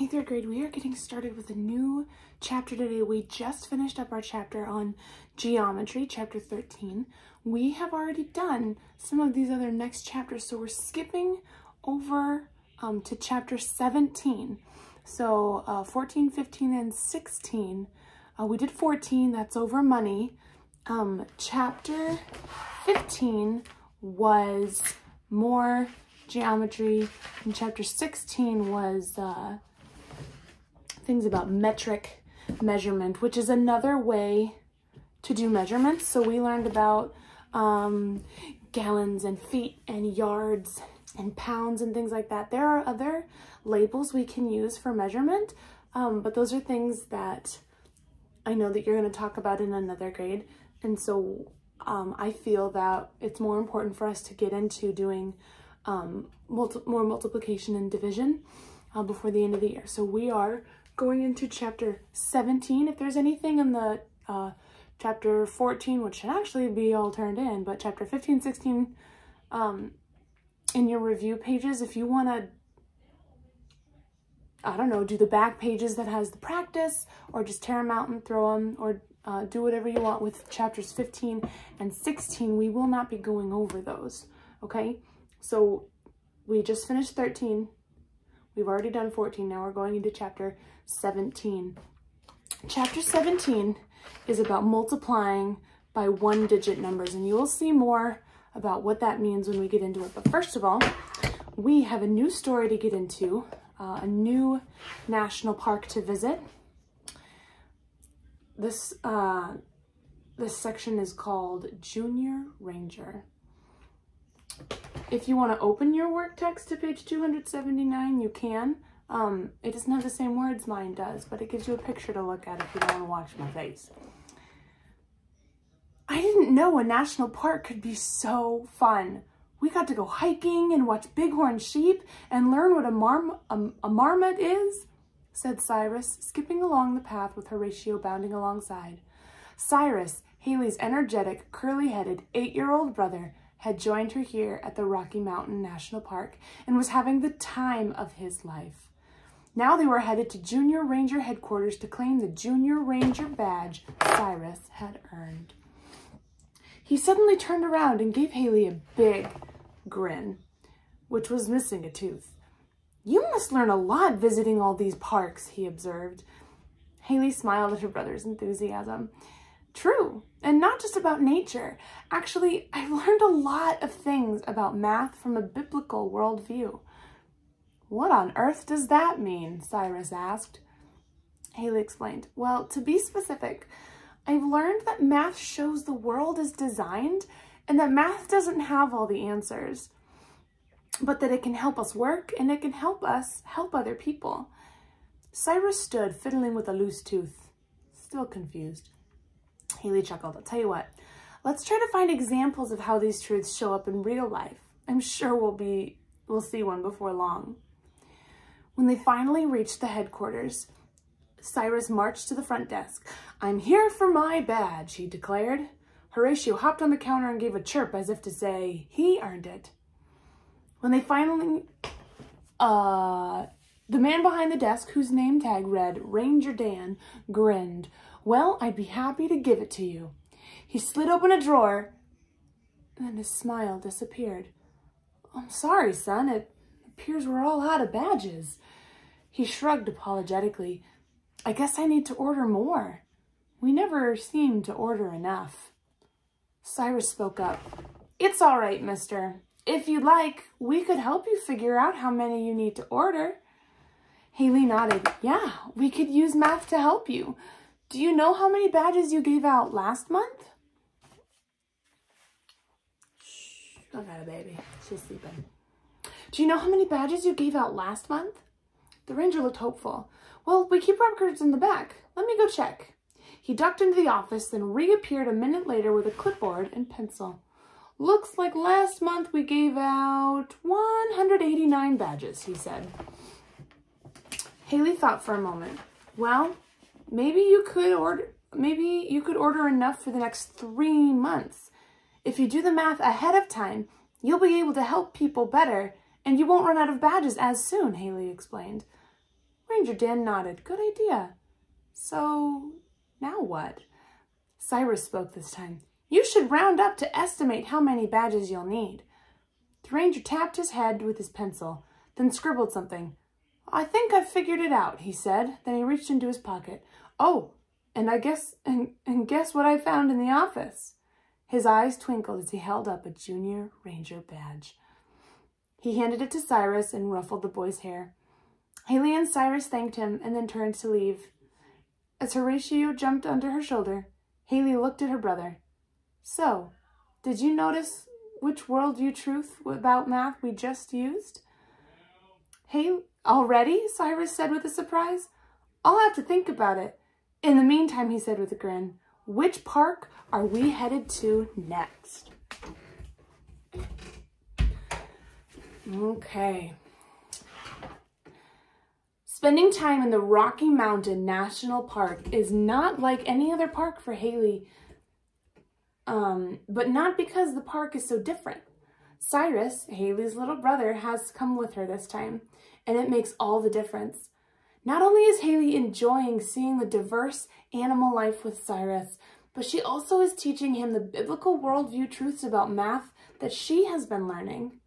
Hey, third grade, we are getting started with a new chapter today. We just finished up our chapter on geometry, chapter 13. We have already done some of these other next chapters, so we're skipping over um, to chapter 17. So uh, 14, 15, and 16. Uh, we did 14, that's over money. Um, chapter 15 was more geometry, and chapter 16 was uh, things about metric measurement, which is another way to do measurements. So we learned about um, gallons and feet and yards and pounds and things like that. There are other labels we can use for measurement, um, but those are things that I know that you're going to talk about in another grade. And so um, I feel that it's more important for us to get into doing um, multi more multiplication and division uh, before the end of the year. So we are going into chapter 17. If there's anything in the uh, chapter 14, which should actually be all turned in, but chapter 15, 16, um, in your review pages, if you want to, I don't know, do the back pages that has the practice, or just tear them out and throw them, or uh, do whatever you want with chapters 15 and 16, we will not be going over those, okay? So we just finished 13. We've already done 14. Now we're going into chapter 17. Chapter 17 is about multiplying by one digit numbers and you will see more about what that means when we get into it. But first of all, we have a new story to get into, uh, a new national park to visit. This, uh, this section is called Junior Ranger. If you want to open your work text to page 279, you can. Um, it doesn't have the same words mine does, but it gives you a picture to look at if you don't want to watch my face. I didn't know a national park could be so fun. We got to go hiking and watch bighorn sheep and learn what a, marm a, a marmot is, said Cyrus, skipping along the path with Horatio bounding alongside. Cyrus, Haley's energetic, curly-headed, eight-year-old brother, had joined her here at the Rocky Mountain National Park and was having the time of his life. Now they were headed to Junior Ranger headquarters to claim the Junior Ranger badge Cyrus had earned. He suddenly turned around and gave Haley a big grin, which was missing a tooth. You must learn a lot visiting all these parks, he observed. Haley smiled at her brother's enthusiasm. True, and not just about nature. Actually, I've learned a lot of things about math from a biblical worldview. What on earth does that mean? Cyrus asked. Haley explained, well, to be specific, I've learned that math shows the world is designed and that math doesn't have all the answers, but that it can help us work and it can help us help other people. Cyrus stood fiddling with a loose tooth, still confused. Haley chuckled. I'll tell you what, let's try to find examples of how these truths show up in real life. I'm sure we'll be, we'll see one before long. When they finally reached the headquarters, Cyrus marched to the front desk. I'm here for my badge, he declared. Horatio hopped on the counter and gave a chirp as if to say, he earned it. When they finally, uh, the man behind the desk, whose name tag read Ranger Dan, grinned. Well, I'd be happy to give it to you. He slid open a drawer, and then his smile disappeared. I'm sorry, son. It appears we're all out of badges. He shrugged apologetically. I guess I need to order more. We never seem to order enough. Cyrus spoke up. It's all right, mister. If you'd like, we could help you figure out how many you need to order. Haley nodded. Yeah, we could use math to help you. Do you know how many badges you gave out last month? Shh, I got a baby. She's sleeping. Do you know how many badges you gave out last month? The ranger looked hopeful. Well, we keep records in the back. Let me go check. He ducked into the office, then reappeared a minute later with a clipboard and pencil. Looks like last month we gave out 189 badges, he said. Haley thought for a moment. Well, maybe you could order maybe you could order enough for the next three months. If you do the math ahead of time, you'll be able to help people better and you won't run out of badges as soon, Haley explained. Ranger Dan nodded. Good idea. So, now what? Cyrus spoke this time. You should round up to estimate how many badges you'll need. The ranger tapped his head with his pencil, then scribbled something. I think I've figured it out, he said. Then he reached into his pocket. Oh, and I guess, and, and guess what I found in the office? His eyes twinkled as he held up a junior ranger badge. He handed it to Cyrus and ruffled the boy's hair. Haley and Cyrus thanked him and then turned to leave. As Horatio jumped under her shoulder, Haley looked at her brother. So, did you notice which worldview truth about math we just used? Hey, already? Cyrus said with a surprise. I'll have to think about it. In the meantime, he said with a grin, which park are we headed to next? Okay. Spending time in the Rocky Mountain National Park is not like any other park for Haley, um, but not because the park is so different. Cyrus, Haley's little brother, has come with her this time, and it makes all the difference. Not only is Haley enjoying seeing the diverse animal life with Cyrus, but she also is teaching him the biblical worldview truths about math that she has been learning.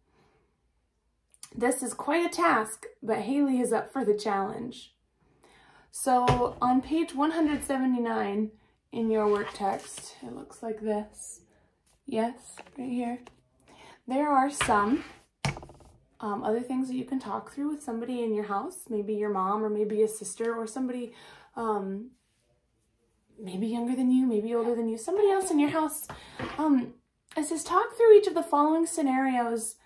This is quite a task, but Haley is up for the challenge. So on page 179 in your work text, it looks like this. Yes, right here. There are some um, other things that you can talk through with somebody in your house, maybe your mom or maybe a sister or somebody um, maybe younger than you, maybe older than you, somebody else in your house. Um, it says talk through each of the following scenarios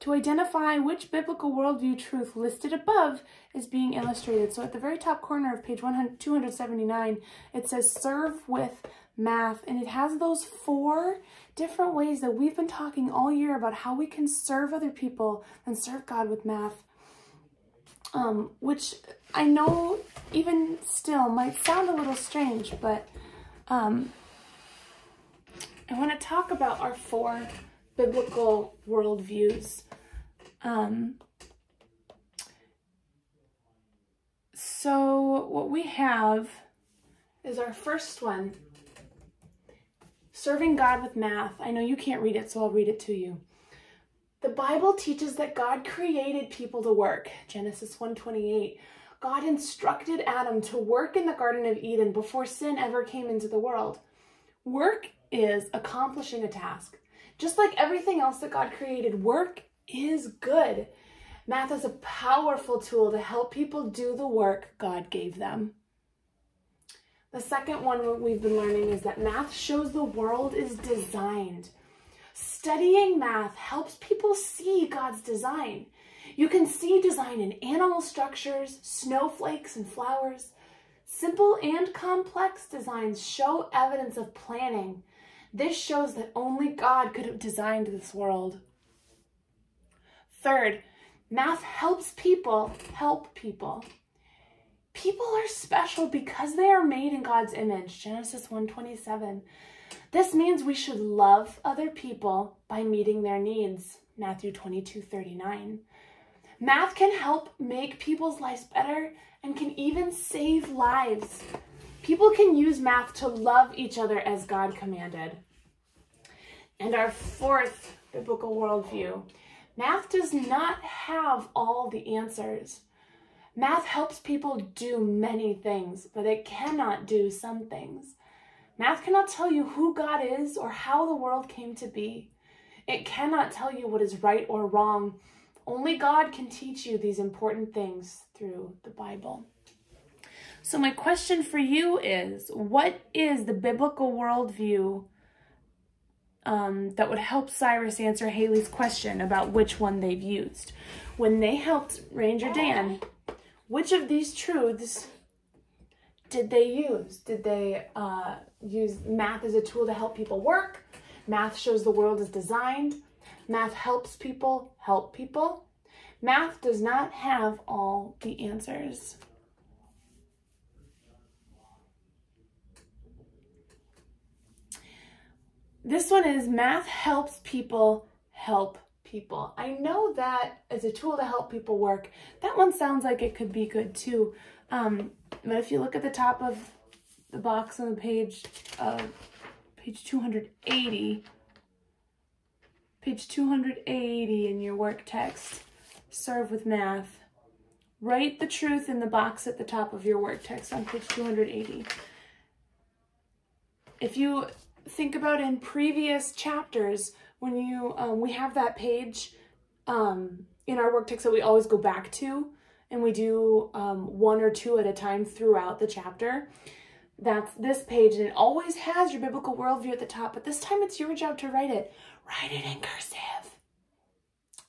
to identify which biblical worldview truth listed above is being illustrated. So at the very top corner of page 100, 279, it says serve with math, and it has those four different ways that we've been talking all year about how we can serve other people and serve God with math, um, which I know even still might sound a little strange, but um, I want to talk about our four biblical worldviews. Um, so what we have is our first one, serving God with math. I know you can't read it, so I'll read it to you. The Bible teaches that God created people to work. Genesis 1:28. God instructed Adam to work in the Garden of Eden before sin ever came into the world. Work is accomplishing a task. Just like everything else that God created, work is good. Math is a powerful tool to help people do the work God gave them. The second one we've been learning is that math shows the world is designed. Studying math helps people see God's design. You can see design in animal structures, snowflakes, and flowers. Simple and complex designs show evidence of planning, this shows that only God could have designed this world. Third, math helps people help people. People are special because they are made in God's image, Genesis 1:27. This means we should love other people by meeting their needs, Matthew 22:39. Math can help make people's lives better and can even save lives. People can use math to love each other as God commanded. And our fourth biblical worldview, math does not have all the answers. Math helps people do many things, but it cannot do some things. Math cannot tell you who God is or how the world came to be. It cannot tell you what is right or wrong. Only God can teach you these important things through the Bible. So my question for you is, what is the biblical worldview um, that would help Cyrus answer Haley's question about which one they've used. When they helped Ranger Dan, which of these truths did they use? Did they uh, use math as a tool to help people work? Math shows the world is designed. Math helps people help people. Math does not have all the answers. This one is math helps people help people. I know that as a tool to help people work, that one sounds like it could be good too. Um, but if you look at the top of the box on the page, uh, page 280, page 280 in your work text, serve with math. Write the truth in the box at the top of your work text on page 280. If you think about in previous chapters, when you, um, we have that page um, in our work text that we always go back to, and we do um, one or two at a time throughout the chapter. That's this page, and it always has your biblical worldview at the top, but this time it's your job to write it. Write it in cursive.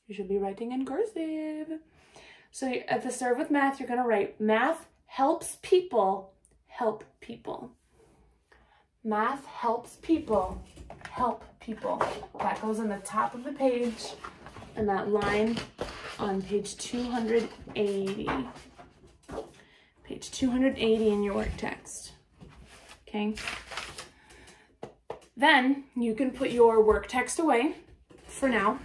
You should be writing in cursive. So at the serve with math, you're going to write math helps people help people. Math helps people help people. That goes on the top of the page and that line on page 280. Page 280 in your work text. Okay. Then you can put your work text away for now.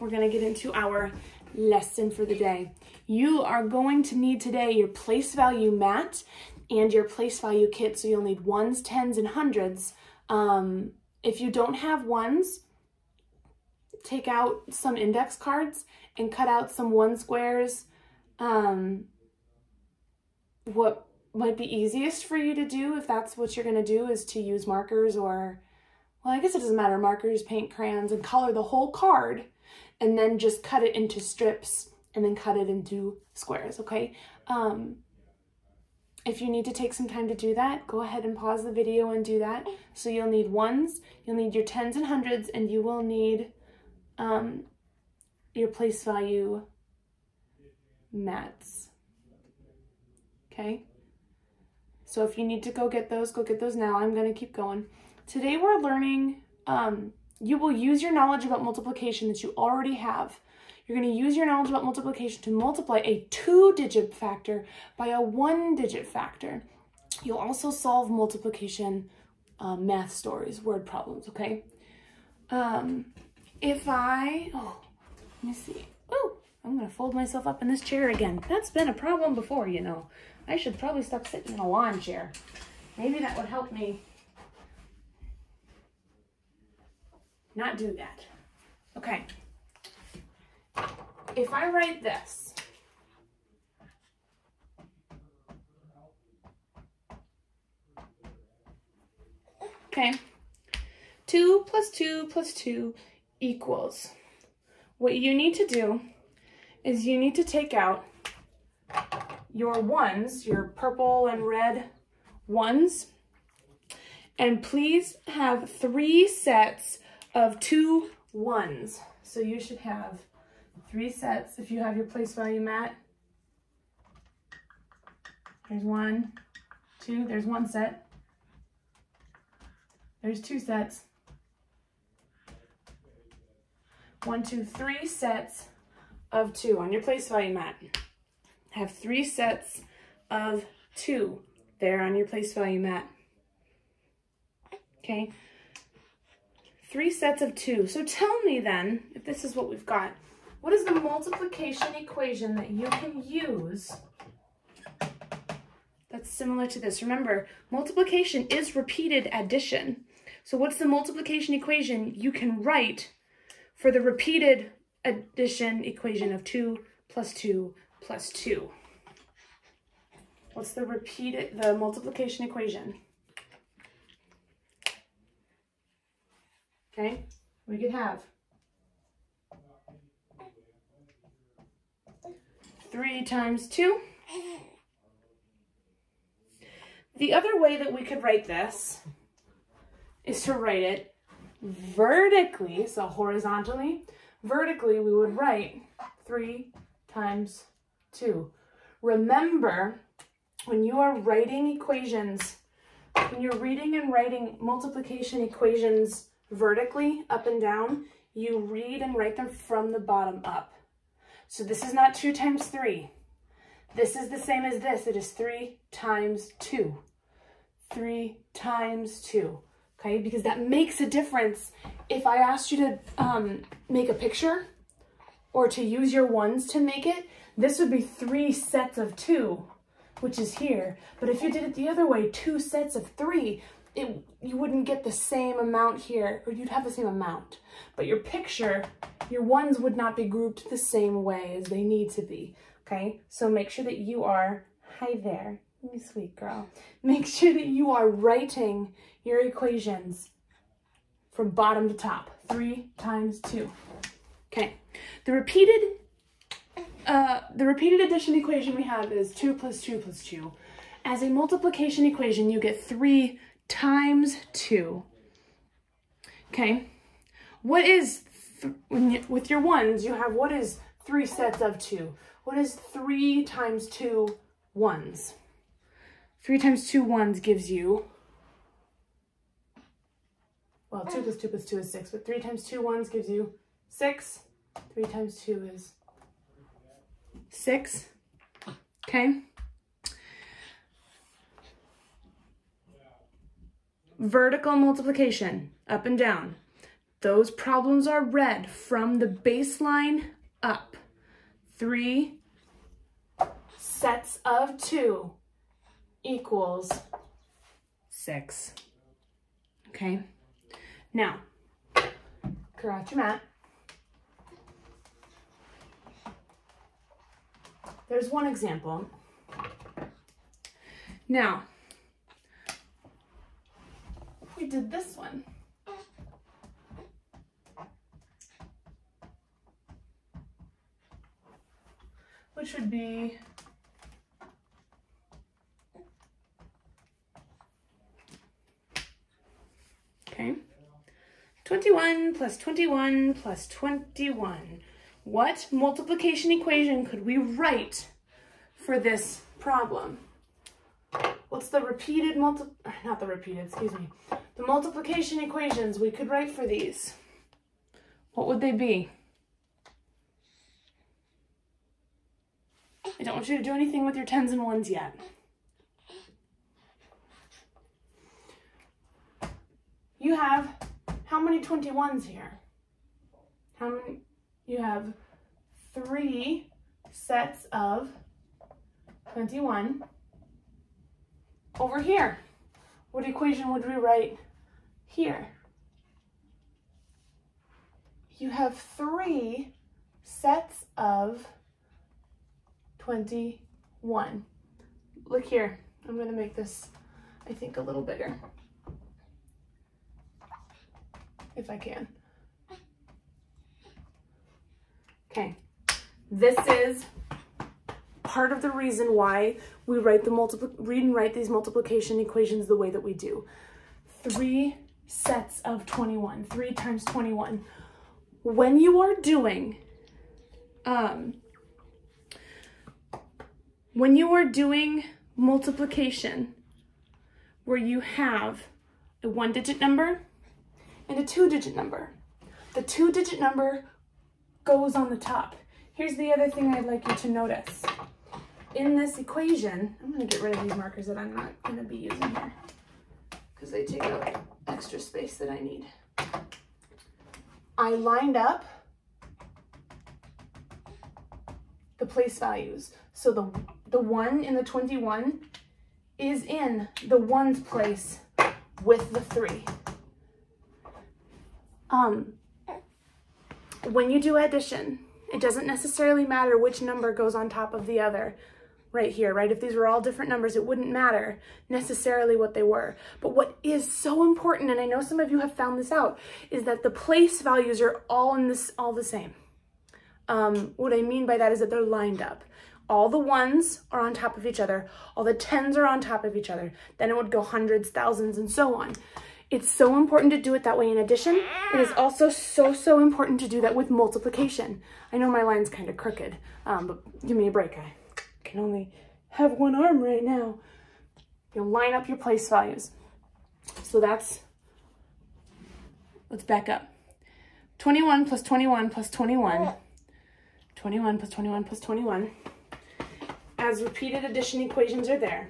We're to get into our lesson for the day. You are going to need today your place value mat and your place value kit. So you'll need ones, tens, and hundreds. Um, if you don't have ones, take out some index cards and cut out some one squares. Um, what might be easiest for you to do if that's what you're going to do is to use markers or, well, I guess it doesn't matter, markers, paint, crayons, and color the whole card and then just cut it into strips and then cut it into squares, okay? Um, if you need to take some time to do that, go ahead and pause the video and do that. So you'll need ones, you'll need your tens and hundreds, and you will need um, your place value mats. Okay? So if you need to go get those, go get those now. I'm going to keep going. Today we're learning, um, you will use your knowledge about multiplication that you already have. You're going to use your knowledge about multiplication to multiply a two-digit factor by a one-digit factor. You'll also solve multiplication um, math stories, word problems, okay? Um, if I, oh, let me see. Oh, I'm going to fold myself up in this chair again. That's been a problem before, you know. I should probably stop sitting in a lawn chair. Maybe that would help me not do that. Okay. If I write this, okay, 2 plus 2 plus 2 equals, what you need to do is you need to take out your ones, your purple and red ones, and please have three sets of two ones. So you should have three sets if you have your place value mat. There's one, two, there's one set. There's two sets. One, two, three sets of two on your place value mat have three sets of two there on your place value mat. Okay, three sets of two. So tell me then, if this is what we've got, what is the multiplication equation that you can use that's similar to this? Remember, multiplication is repeated addition. So what's the multiplication equation you can write for the repeated addition equation of 2 plus 2 plus 2. What's the repeated, the multiplication equation? Okay, we could have 3 times 2. The other way that we could write this is to write it vertically, so horizontally. Vertically, we would write 3 times 2. Remember, when you are writing equations, when you're reading and writing multiplication equations vertically, up and down, you read and write them from the bottom up. So this is not 2 times 3. This is the same as this. It is 3 times 2. 3 times 2. Okay, because that makes a difference. If I asked you to um, make a picture or to use your ones to make it, this would be three sets of two. which is here. But if you did it the other way, two sets of three, it, you wouldn't get the same amount here, or you'd have the same amount. But your picture, your ones would not be grouped the same way as they need to be, okay? So make sure that you are, hi there, you sweet girl. Make sure that you are writing your equations from bottom to top, three times two. Okay, the repeated uh, the repeated addition equation we have is 2 plus 2 plus 2. As a multiplication equation, you get 3 times 2. Okay, what is, when you, with your ones, you have what is 3 sets of 2? What is 3 times two ones? 3 times two ones gives you, well, 2 plus 2 plus 2 is 6, but 3 times two ones gives you 6. 3 times 2 is 6. Okay. Vertical multiplication, up and down. Those problems are read from the baseline up. Three sets of two equals six. Okay. Now, clear out your mat. There's one example. Now, we did this one. Which would be Okay. 21 plus 21 plus 21. What multiplication equation could we write for this problem? What's the repeated multi, not the repeated, excuse me, the multiplication equations we could write for these? What would they be? I don't want you to do anything with your tens and ones yet. You have how many 21s here? How many? You have three sets of 21 over here. What equation would we write here? You have three sets of 21. Look here. I'm going to make this, I think, a little bigger if I can. Okay, this is part of the reason why we write the multiple read and write these multiplication equations the way that we do. Three sets of 21, three times 21. When you are doing, um, when you are doing multiplication, where you have a one digit number and a two digit number. The two digit number goes on the top. Here's the other thing I'd like you to notice. In this equation, I'm gonna get rid of these markers that I'm not gonna be using here because they take up extra space that I need. I lined up the place values. So the, the one in the 21 is in the ones place with the three. Um, when you do addition, it doesn't necessarily matter which number goes on top of the other right here, right? If these were all different numbers, it wouldn't matter necessarily what they were. But what is so important, and I know some of you have found this out, is that the place values are all in this, all the same. Um, what I mean by that is that they're lined up. All the ones are on top of each other. All the tens are on top of each other. Then it would go hundreds, thousands, and so on. It's so important to do it that way. In addition, it is also so, so important to do that with multiplication. I know my line's kind of crooked, um, but give me a break. I can only have one arm right now. You'll line up your place values. So that's, let's back up. 21 plus 21 plus 21. 21 plus 21 plus 21. As repeated addition equations are there,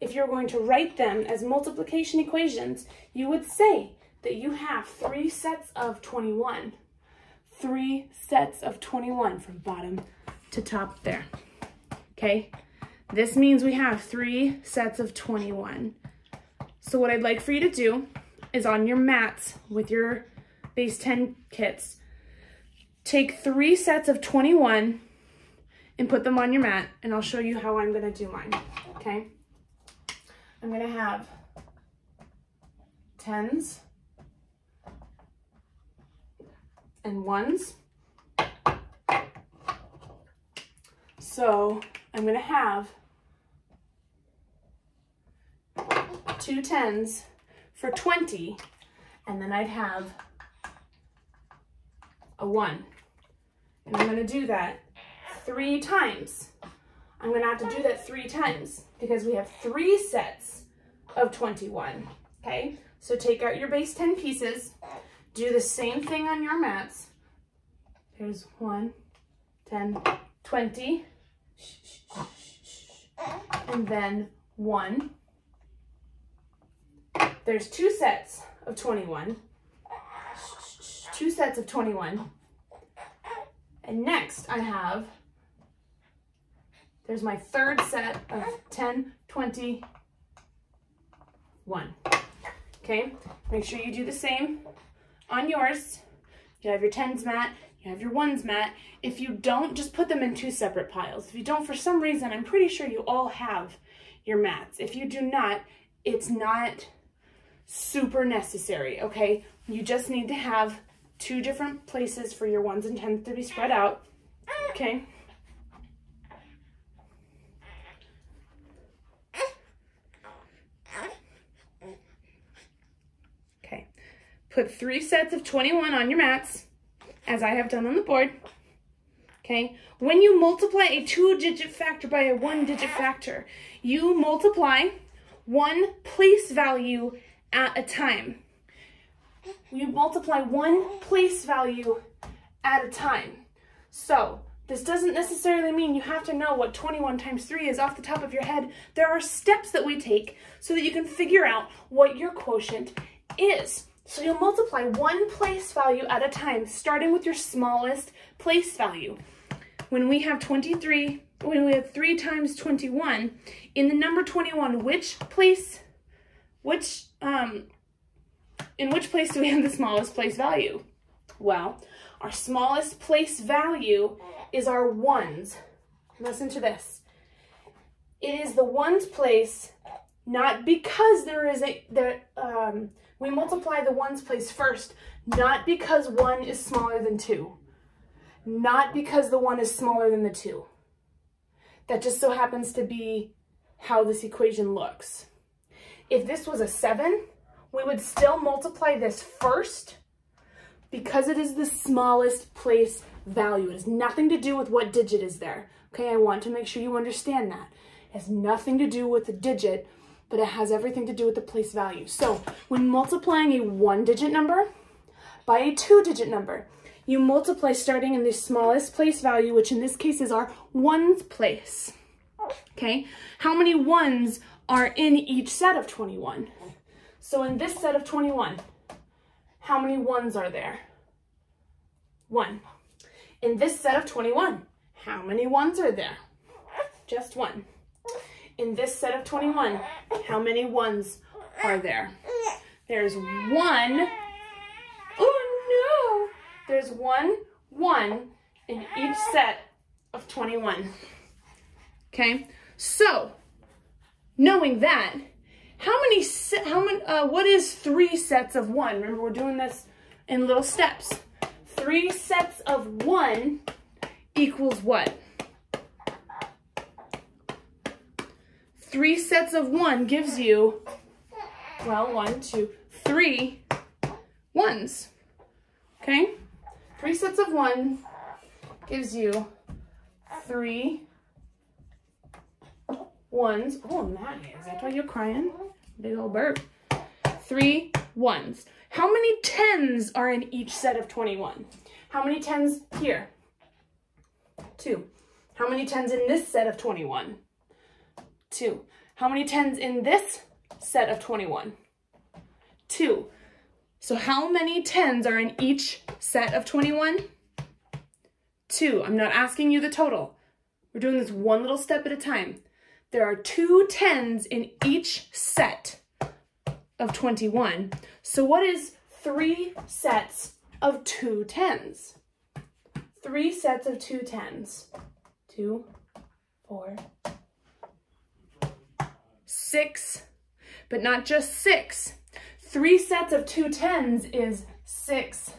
if you're going to write them as multiplication equations, you would say that you have three sets of 21. Three sets of 21 from bottom to top there. Okay? This means we have three sets of 21. So what I'd like for you to do is on your mats with your base 10 kits, take three sets of 21 and put them on your mat and I'll show you how I'm gonna do mine, okay? I'm gonna have tens and ones. So I'm gonna have two tens for 20 and then I'd have a one. And I'm gonna do that three times. I'm gonna have to do that three times because we have three sets of 21, okay? So take out your base 10 pieces, do the same thing on your mats. Here's one, 10, 20, and then one. There's two sets of 21, two sets of 21. And next I have there's my third set of 10, 20, 1. Okay, make sure you do the same on yours. You have your tens mat, you have your ones mat. If you don't, just put them in two separate piles. If you don't, for some reason, I'm pretty sure you all have your mats. If you do not, it's not super necessary, okay? You just need to have two different places for your ones and tens to be spread out, okay? okay? Put three sets of 21 on your mats, as I have done on the board. Okay, when you multiply a two-digit factor by a one-digit factor, you multiply one place value at a time. You multiply one place value at a time. So, this doesn't necessarily mean you have to know what 21 times 3 is off the top of your head. There are steps that we take so that you can figure out what your quotient is. So you'll multiply one place value at a time, starting with your smallest place value. When we have 23, when we have 3 times 21, in the number 21, which place, which, um, in which place do we have the smallest place value? Well, our smallest place value is our ones. Listen to this. It is the ones place, not because there is a, there, um, we multiply the ones place first, not because one is smaller than two, not because the one is smaller than the two. That just so happens to be how this equation looks. If this was a seven, we would still multiply this first because it is the smallest place value. It has nothing to do with what digit is there. Okay, I want to make sure you understand that. It has nothing to do with the digit but it has everything to do with the place value. So when multiplying a one digit number by a two digit number, you multiply starting in the smallest place value, which in this case is our ones place. Okay, how many ones are in each set of 21? So in this set of 21, how many ones are there? One. In this set of 21, how many ones are there? Just one in this set of 21, how many ones are there? There's one. Oh no! There's one one in each set of 21. Okay, so knowing that, how many, how many, uh, what is three sets of one? Remember, we're doing this in little steps. Three sets of one equals what? Three sets of one gives you, well, one, two, three ones, okay? Three sets of one gives you three ones. Oh, Maddie, is that why you're crying? Big old burp. Three ones. How many tens are in each set of 21? How many tens here? Two. How many tens in this set of 21? Two. How many tens in this set of 21? Two. So how many tens are in each set of 21? Two. I'm not asking you the total. We're doing this one little step at a time. there are two tens in each set of 21. So what is three sets of two tens? Three sets of two tens. Two, four, six, but not just six. Three sets of two tens is six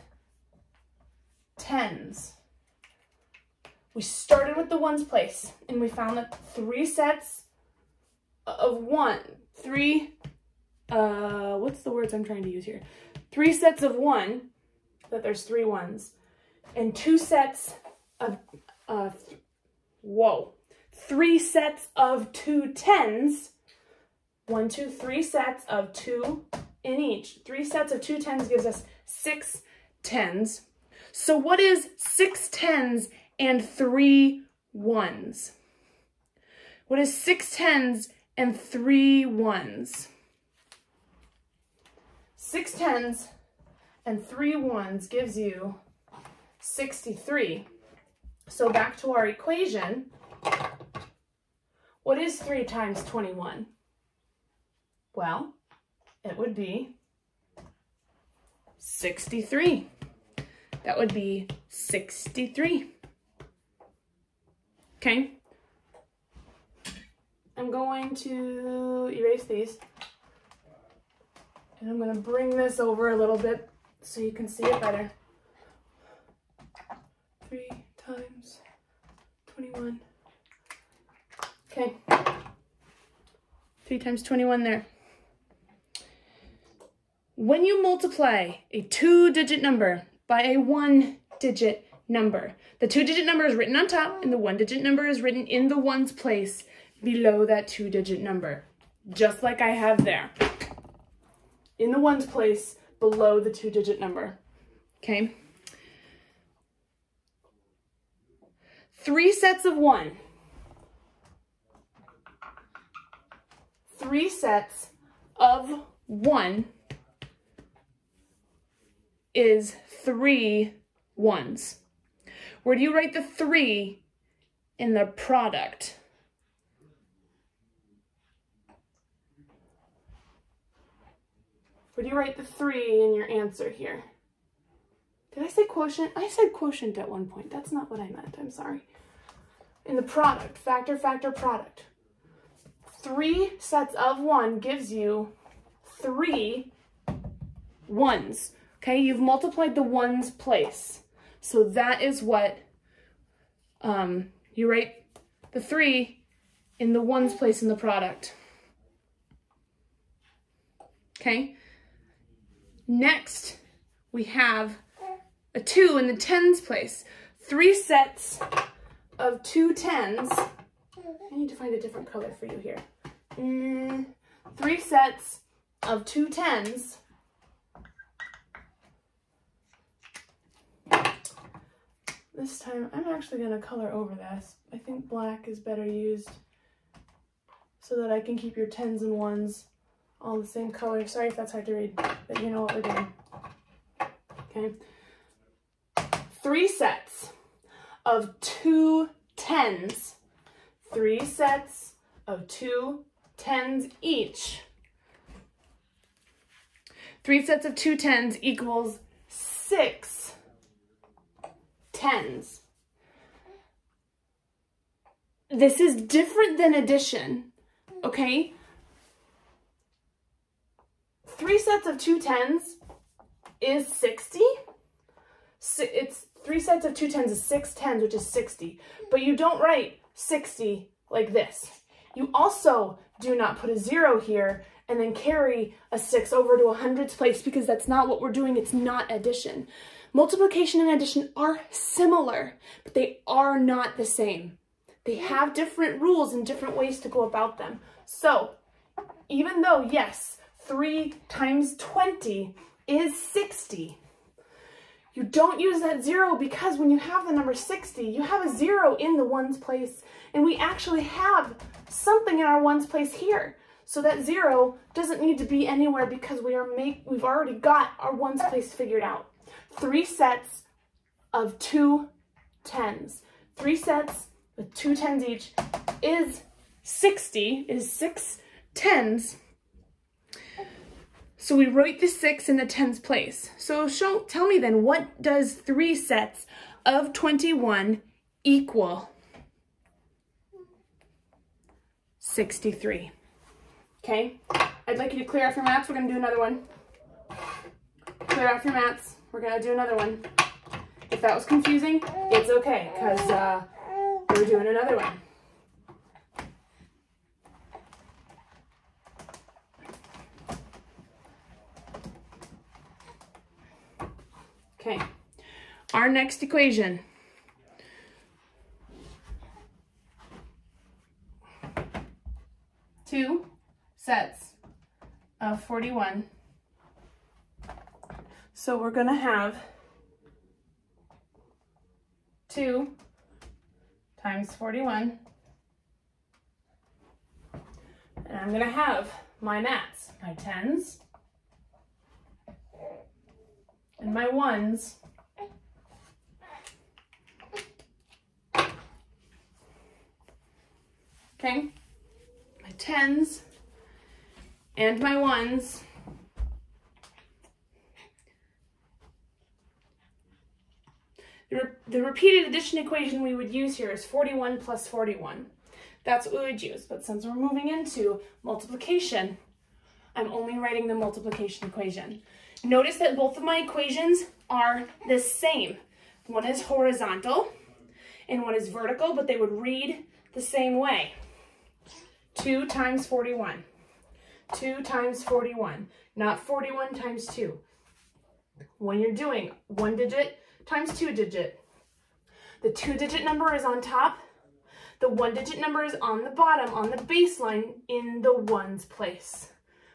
tens. We started with the ones place and we found that three sets of one, three, uh, what's the words I'm trying to use here? Three sets of one, that there's three ones, and two sets of, uh, whoa, three sets of two tens, one, two, three sets of two in each. Three sets of two tens gives us six tens. So what is six tens and three ones? What is six tens and three ones? Six tens and three ones gives you 63. So back to our equation. What is 3 times 21? Well, it would be 63. That would be 63. Okay. I'm going to erase these. And I'm going to bring this over a little bit so you can see it better. 3 times 21. Okay. 3 times 21 there. When you multiply a two-digit number by a one-digit number. The two-digit number is written on top and the one-digit number is written in the ones place below that two-digit number, just like I have there. In the ones place below the two-digit number, okay? Three sets of one. Three sets of one is three ones. Where do you write the three in the product? Where do you write the three in your answer here? Did I say quotient? I said quotient at one point. That's not what I meant. I'm sorry. In the product, factor, factor, product. Three sets of one gives you three ones. Okay, you've multiplied the ones place. So that is what um, you write the three in the ones place in the product. Okay. Next, we have a two in the tens place. Three sets of two tens. I need to find a different color for you here. Mm, three sets of two tens This time, I'm actually going to color over this. I think black is better used so that I can keep your 10s and 1s all the same color. Sorry if that's hard to read, but you know what we're doing. Okay. Three sets of two tens. Three sets of two tens each. Three sets of two tens equals six tens. This is different than addition, okay? Three sets of two tens is 60. So It's three sets of two tens is six tens, which is 60. But you don't write 60 like this. You also do not put a zero here and then carry a six over to a hundreds place because that's not what we're doing. It's not addition. Multiplication and addition are similar, but they are not the same. They have different rules and different ways to go about them. So even though, yes, 3 times 20 is 60, you don't use that zero because when you have the number 60, you have a zero in the ones place, and we actually have something in our ones place here. So that zero doesn't need to be anywhere because we are make we've already got our ones place figured out three sets of two tens. Three sets with two tens each is 60 is six tens. So we wrote the six in the tens place. So show, tell me then, what does three sets of 21 equal? 63. Okay, I'd like you to clear off your mats. We're gonna do another one. Clear off your mats. We're gonna do another one. If that was confusing, it's okay, because uh, we're doing another one. Okay, our next equation. Two sets of 41. So we're gonna have two times 41. And I'm gonna have my mats, my tens, and my ones. Okay, my tens and my ones. The, re the repeated addition equation we would use here is 41 plus 41. That's what we would use, but since we're moving into multiplication, I'm only writing the multiplication equation. Notice that both of my equations are the same. One is horizontal and one is vertical, but they would read the same way. 2 times 41. 2 times 41, not 41 times 2. When you're doing one digit times two digit, the two digit number is on top, the one digit number is on the bottom, on the baseline in the ones place.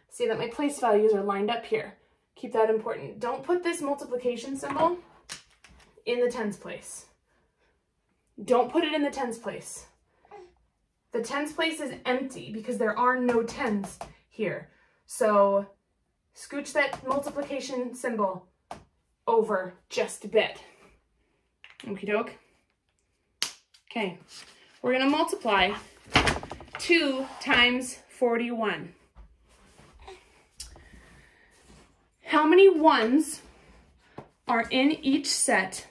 See that my place values are lined up here. Keep that important. Don't put this multiplication symbol in the tens place. Don't put it in the tens place. The tens place is empty because there are no tens here. So scooch that multiplication symbol over just a bit. Okie doke. Okay, we're gonna multiply 2 times 41. How many ones are in each set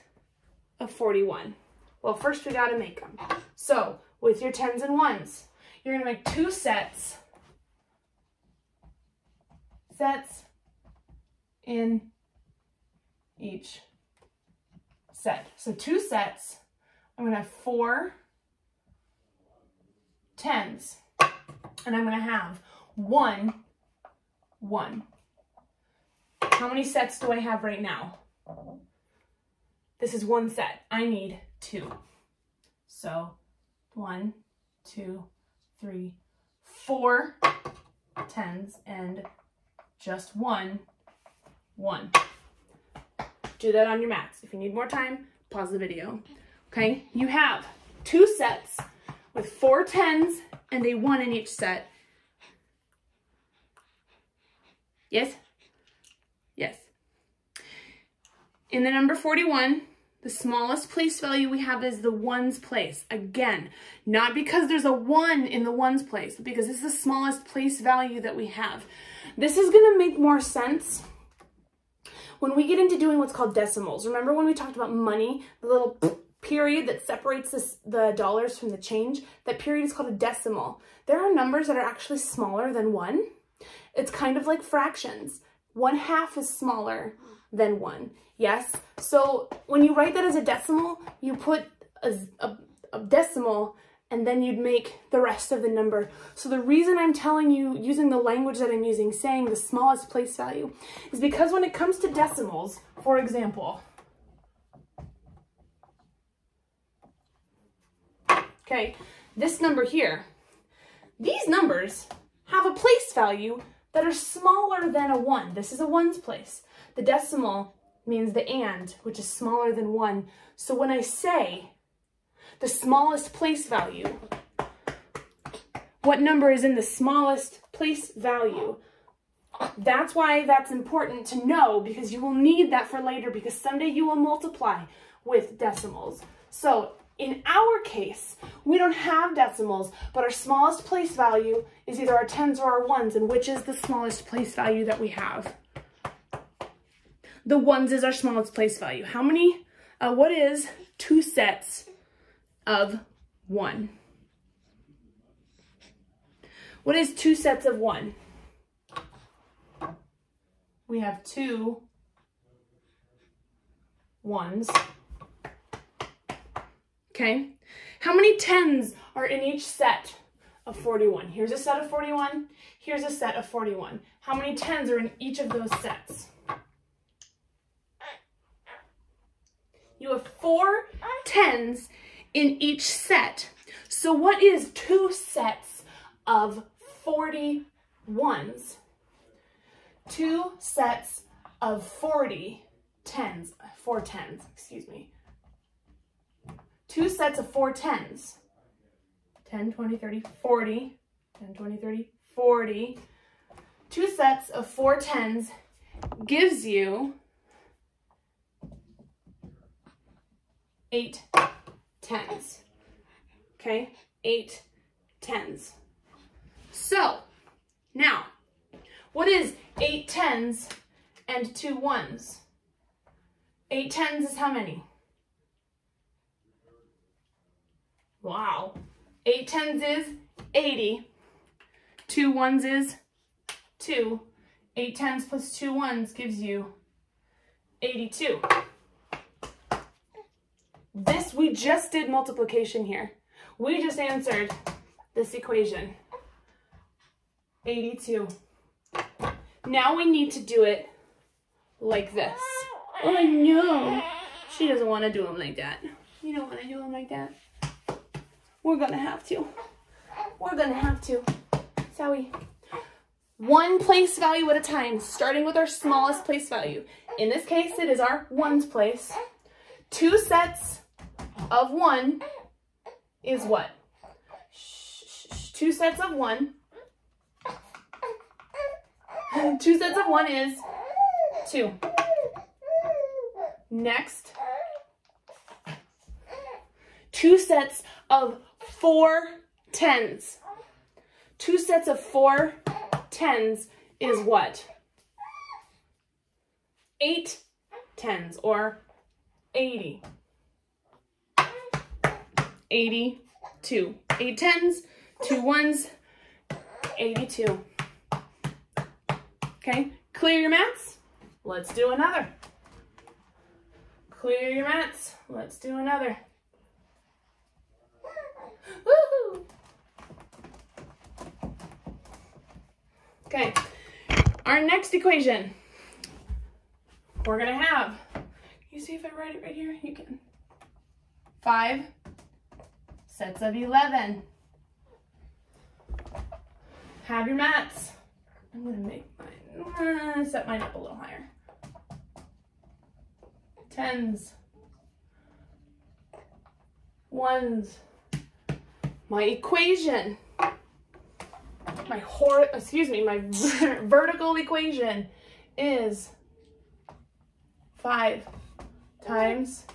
of 41? Well, first we gotta make them. So with your tens and ones, you're gonna make two sets, sets in each set. So two sets, I'm gonna have four tens, and I'm gonna have one, one. How many sets do I have right now? This is one set. I need two. So one, two, three, four tens and just one, one. Do that on your mats. If you need more time, pause the video. Okay, you have two sets with four tens and a one in each set. Yes? Yes. In the number 41, the smallest place value we have is the ones place. Again, not because there's a one in the ones place, but because this is the smallest place value that we have. This is gonna make more sense when we get into doing what's called decimals. Remember when we talked about money, the little period that separates this, the dollars from the change? That period is called a decimal. There are numbers that are actually smaller than one. It's kind of like fractions. One half is smaller than one. Yes? So when you write that as a decimal, you put a, a, a decimal and then you'd make the rest of the number. So the reason I'm telling you, using the language that I'm using, saying the smallest place value, is because when it comes to decimals, for example, okay, this number here, these numbers have a place value that are smaller than a 1. This is a ones place. The decimal means the and, which is smaller than 1. So when I say the smallest place value, what number is in the smallest place value, that's why that's important to know because you will need that for later because someday you will multiply with decimals. So In our case, we don't have decimals, but our smallest place value is either our tens or our ones, and which is the smallest place value that we have? The ones is our smallest place value. How many, uh, what is two sets of one? What is two sets of one? We have two ones. Okay. How many tens are in each set of 41? Here's a set of 41. Here's a set of 41. How many tens are in each of those sets? You have four tens in each set. So what is two sets of 40 ones? Two sets of 40 tens, four tens, excuse me. Two sets of four tens. 10, 20, 30, 40. 10, 20, 30, 40. Two sets of four tens gives you eight tens. Okay, eight tens. So, now, what is eight tens and two ones? Eight tens is how many? Wow. Eight tens is 80. Two ones is two. Eight tens plus two ones gives you 82. This, we just did multiplication here. We just answered this equation. 82. Now we need to do it like this. Oh no, she doesn't want to do them like that. You don't want to do them like that. We're gonna have to. We're gonna have to. Zoe. One place value at a time, starting with our smallest place value. In this case, it is our ones place. Two sets of one is what? Two sets of one. Two sets of one is two. Next, two sets of four tens. Two sets of four tens is what? Eight tens or 80. 82. Eight tens, two ones, 82. Okay, clear your mats. Let's do another. Clear your mats. Let's do another. Okay, our next equation, we're gonna have, you see if I write it right here? You can. Five sets of 11. Have your mats. I'm gonna make mine, uh, set mine up a little higher. Tens. Ones. My equation. My hor, excuse me, my vertical equation is five times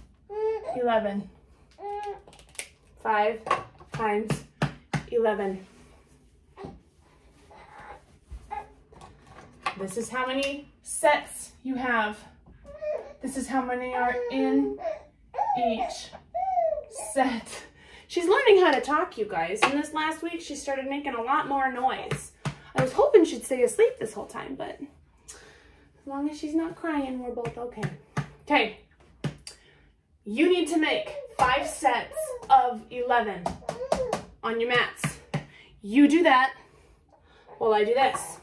11. 5 times 11. This is how many sets you have. This is how many are in each set. She's learning how to talk, you guys. And this last week, she started making a lot more noise. I was hoping she'd stay asleep this whole time, but as long as she's not crying, we're both okay. Okay, you need to make five sets of 11 on your mats. You do that while I do this.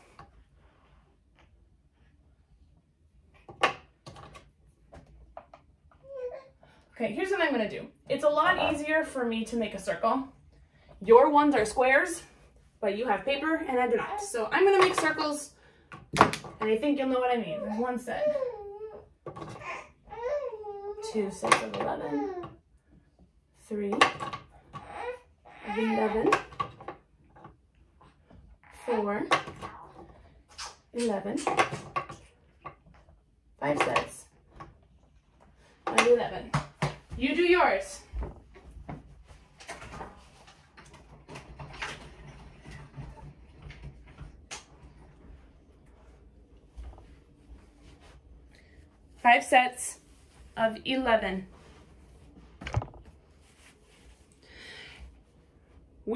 Okay, here's what I'm gonna do. It's a lot uh-huh. easier for me to make a circle. Your ones are squares, but you have paper and I do not. So I'm gonna make circles and I think you'll know what I mean. One set two sets of 11, three, eleven, four, eleven, five sets. I 11. You do yours. Five sets of 11.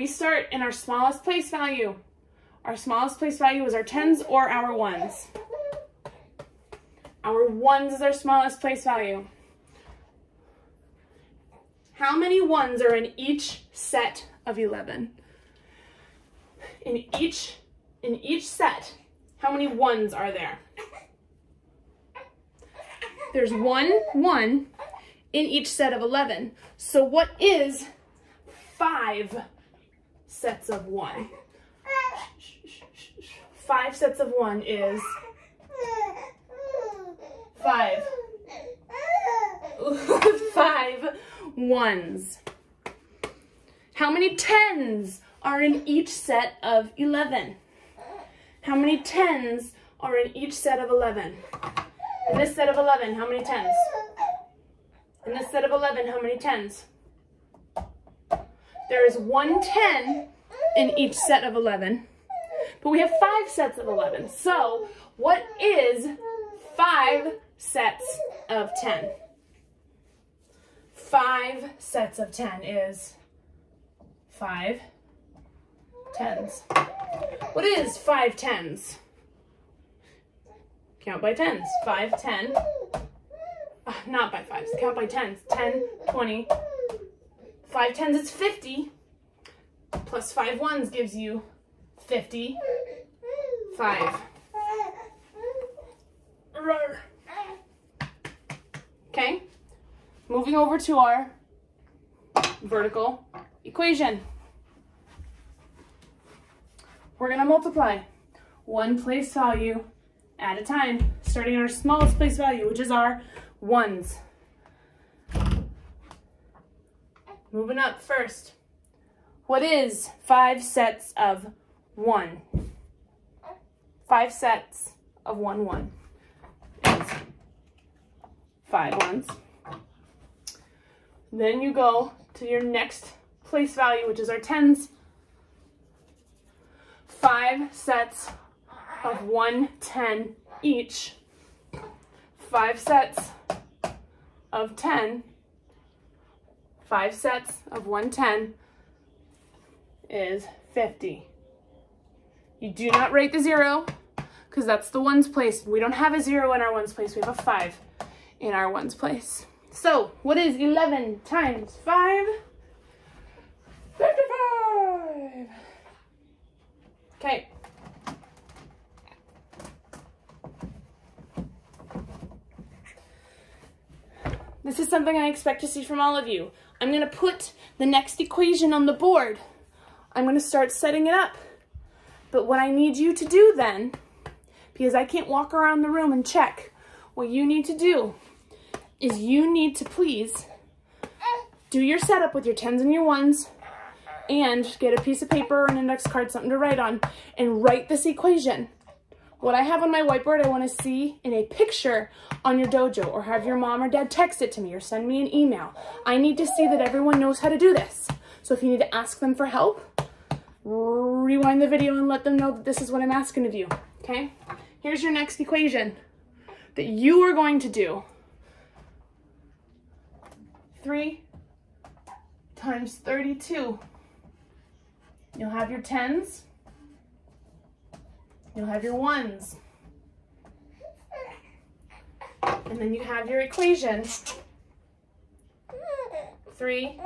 We start in our smallest place value. Our smallest place value is our tens or our ones. Our ones is our smallest place value. How many ones are in each set of 11? In each, in each set, how many ones are there? There's one one in each set of 11. So what is five sets of one? Five sets of one is five. five ones. How many tens are in each set of 11? How many tens are in each set of 11? In this set of 11, how many tens? In this set of 11, how many tens? There is one 10 in each set of 11, but we have five sets of 11. So what is five sets of 10? Five sets of 10 is five tens. What is five tens? Count by tens. Five, ten. Uh, not by fives. Count by tens. Ten, twenty. Five tens is 50. Plus five ones gives you 50. Five. Okay. Moving over to our vertical equation. We're going to multiply one place value at a time, starting at our smallest place value, which is our ones. Moving up first. What is five sets of one? Five sets of one one five ones. Then you go to your next place value, which is our tens. Five sets of 110 each. Five sets of 10. Five sets of 110 is 50. You do not rate the zero because that's the ones place. We don't have a zero in our ones place. We have a five in our ones place. So what is 11 times 5? 55. Okay. This is something I expect to see from all of you. I'm to put the next equation on the board. I'm to start setting it up. But what I need you to do then, because I can't walk around the room and check, what you need to do is you need to please do your setup with your tens and your ones and get a piece of paper or an index card, something to write on, and write this equation. What I have on my whiteboard, I want to see in a picture on your dojo or have your mom or dad text it to me or send me an email. I need to see that everyone knows how to do this. So if you need to ask them for help, rewind the video and let them know that this is what I'm asking of you, okay? Here's your next equation that you are going to do. 3 times 32. You'll have your tens. You'll have your ones. And then you have your equation. 3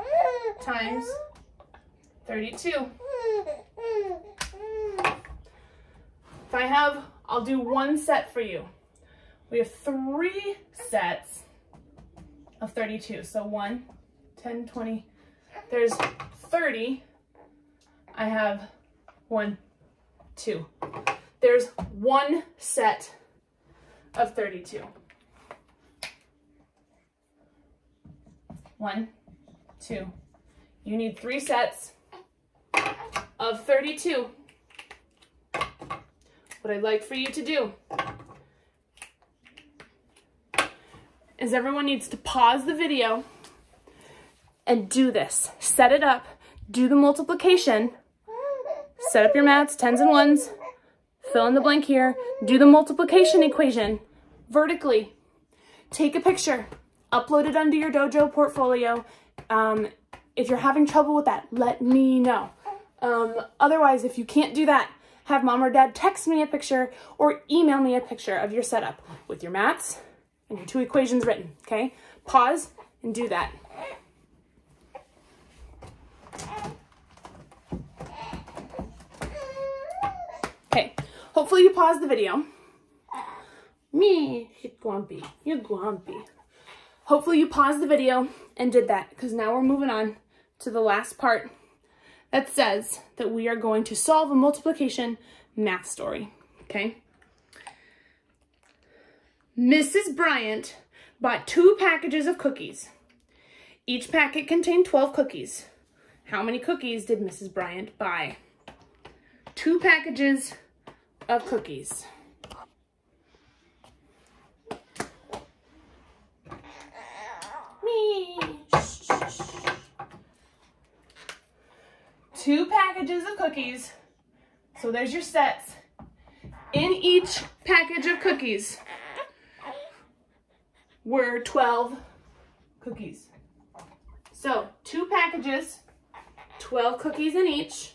times 32. If I have, I'll do one set for you. We have three sets of 32. So 1, 10, 20. There's 30. I have 1, 2. There's one set of 32. One, two. You need three sets of 32. What I'd like for you to do is everyone needs to pause the video and do this. Set it up, do the multiplication, set up your mats, tens and ones, fill in the blank here, do the multiplication equation vertically. take a picture, upload it under your dojo portfolio. Um, if you're having trouble with that, let me know. Um, otherwise, if you can't do that, have mom or dad text me a picture or email me a picture of your setup with your mats and your two equations written, okay? Pause and do that. Okay, hopefully you paused the video. Me, you're grumpy, you're grumpy. Hopefully you paused the video and did that because now we're moving on to the last part that says that we are going to solve a multiplication math story, okay? Mrs. Bryant bought two packages of cookies. Each packet contained 12 cookies. How many cookies did Mrs. Bryant buy? Two packages of cookies. Me. Two packages of cookies. So there's your sets. In each package of cookies were 12 cookies. So two packages, 12 cookies in each.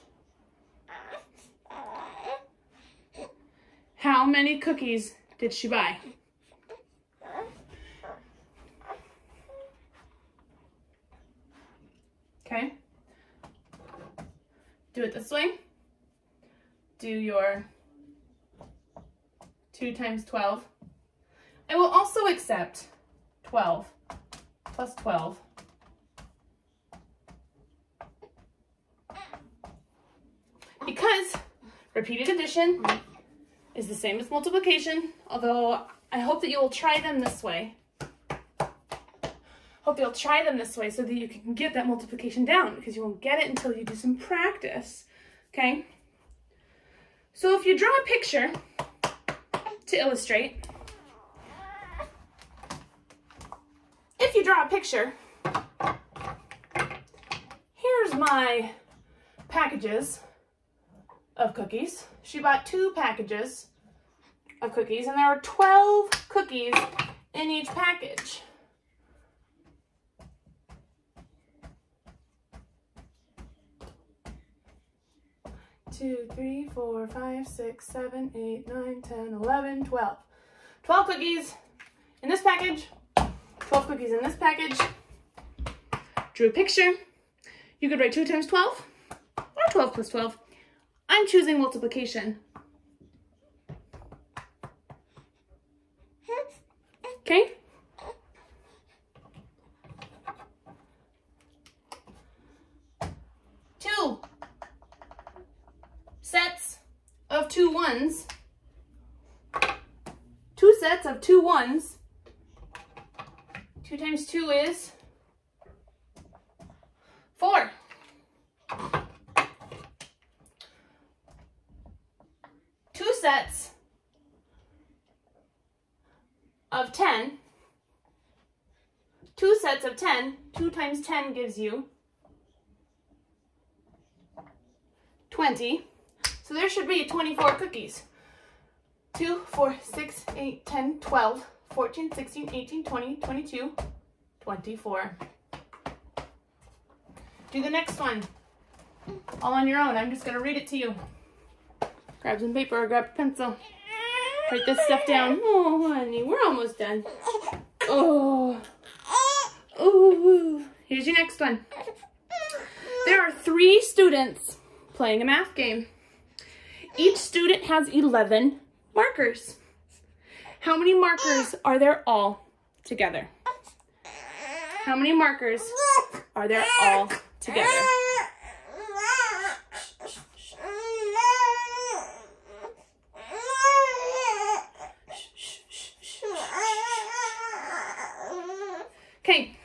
How many cookies did she buy? Okay. Do it this way. Do your 2 times 12. I will also accept 12 plus 12. Because repeated addition is the same as multiplication, although I hope that you will try them this way. Hope you'll try them this way so that you can get that multiplication down because you won't get it until you do some practice, okay? So if you draw a picture to illustrate, if you draw a picture, here's my packages of cookies. She bought two packages of cookies and there are 12 cookies in each package. Two, three, four, five, six, seven, eight, nine, ten, eleven, twelve. Twelve cookies in this package. 12 cookies in this package. Drew a picture. You could write 2 times 12 or 12 plus 12. I'm choosing multiplication. Okay? Two sets of two ones. Two sets of two ones. Two times two is four. Two sets of 10. Two sets of 10. 2 times 10 gives you 20. So there should be 24 cookies. 2, 4, 6, 8, 10, 12, 14, 16, 18, 20, 22, 24. Do the next one. All on your own. I'm just going to read it to you. Grab some paper grab a pencil. Write this stuff down. Oh, honey, we're almost done. Oh. Oh. Here's your next one. There are three students playing a math game. Each student has 11 markers. How many markers are there all together? How many markers are there all together? Okay,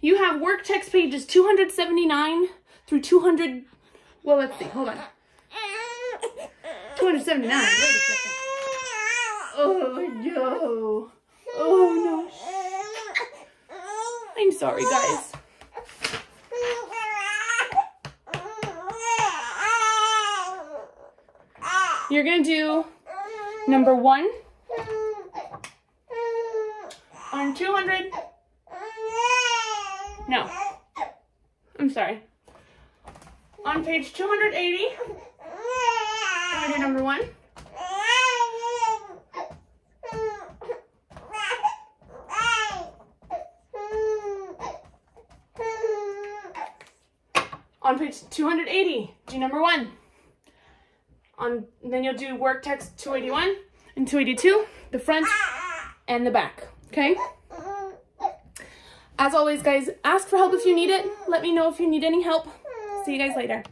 you have work text pages 279 through 200, well, let's see, hold on. 279, wait a second. Oh, no. Oh, no. I'm sorry, guys. You're going to do number one On 200, no, I'm sorry. On page 280, I do number one. On page 280, do number one. On, then you'll do work text 281 and 282, the front and the back, okay? As always, guys, ask for help if you need it. Let me know if you need any help. See you guys later.